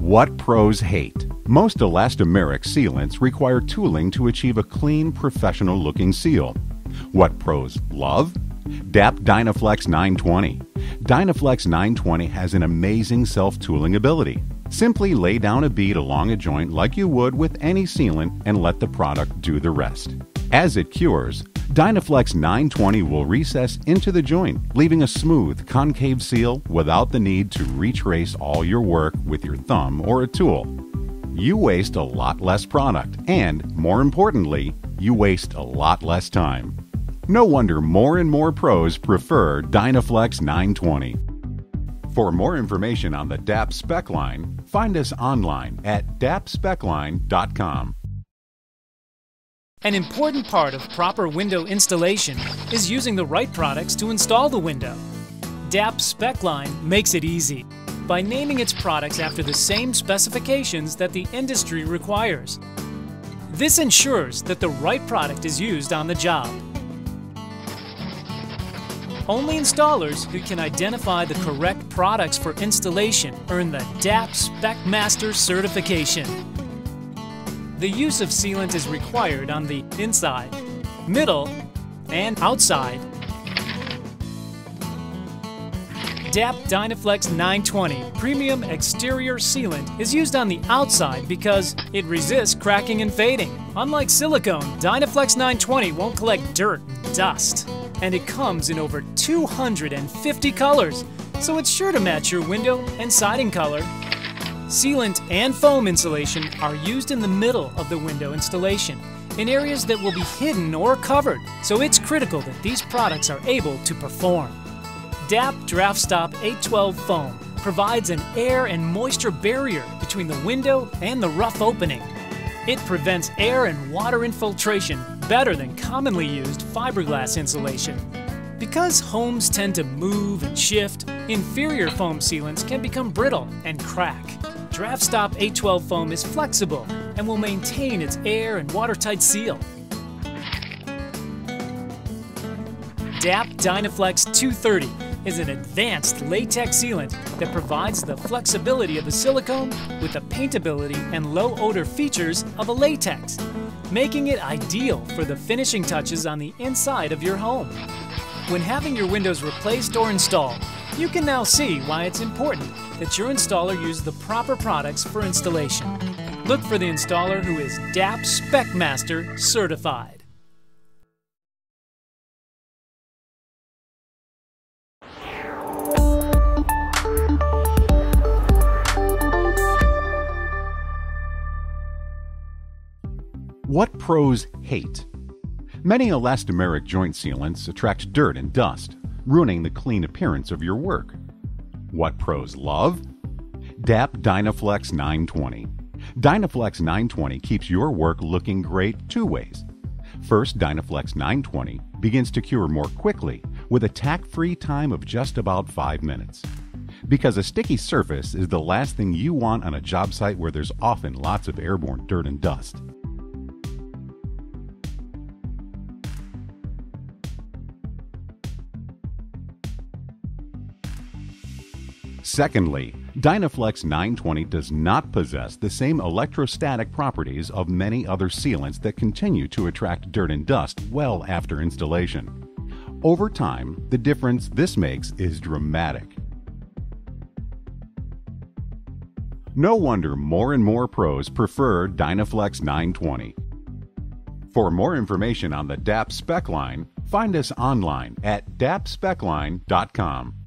What pros hate. Most elastomeric sealants require tooling to achieve a clean, professional looking seal. What pros love? DAP Dynaflex 920. Dynaflex 920 has an amazing self tooling ability. Simply lay down a bead along a joint like you would with any sealant and let the product do the rest. As it cures, Dynaflex 920 will recess into the joint, leaving a smooth, concave seal without the need to retrace all your work with your thumb or a tool. You waste a lot less product, and more importantly, you waste a lot less time. No wonder more and more pros prefer Dynaflex 920. For more information on the DAP spec line, find us online at dapspecline.com. An important part of proper window installation is using the right products to install the window. DAP Specline makes it easy by naming its products after the same specifications that the industry requires. This ensures that the right product is used on the job. Only installers who can identify the correct products for installation earn the DAP Spec Master certification. The use of sealant is required on the inside, middle, and outside. DAP Dynaflex 920 Premium Exterior Sealant is used on the outside because it resists cracking and fading. Unlike silicone, Dynaflex 920 won't collect dirt and dust. And it comes in over 250 colors, so it's sure to match your window and siding color Sealant and foam insulation are used in the middle of the window installation, in areas that will be hidden or covered, so it's critical that these products are able to perform. DAP Draft Stop 812 foam provides an air and moisture barrier between the window and the rough opening. It prevents air and water infiltration better than commonly used fiberglass insulation. Because homes tend to move and shift, inferior foam sealants can become brittle and crack. DraftStop 812 foam is flexible and will maintain its air and watertight seal. DAP Dynaflex 230 is an advanced latex sealant that provides the flexibility of a silicone with the paintability and low odor features of a latex, making it ideal for the finishing touches on the inside of your home. When having your windows replaced or installed, you can now see why it's important that your installer use the proper products for installation. Look for the installer who is DAP Spec Master certified. What pros hate? Many elastomeric joint sealants attract dirt and dust, ruining the clean appearance of your work. What pros love? DAP Dynaflex 920. Dynaflex 920 keeps your work looking great two ways. First, Dynaflex 920 begins to cure more quickly with a tack free time of just about 5 minutes. Because a sticky surface is the last thing you want on a job site where there's often lots of airborne dirt and dust. Secondly, Dynaflex 920 does not possess the same electrostatic properties of many other sealants that continue to attract dirt and dust well after installation. Over time, the difference this makes is dramatic. No wonder more and more pros prefer Dynaflex 920. For more information on the DAP spec line, find us online at dapspecline.com.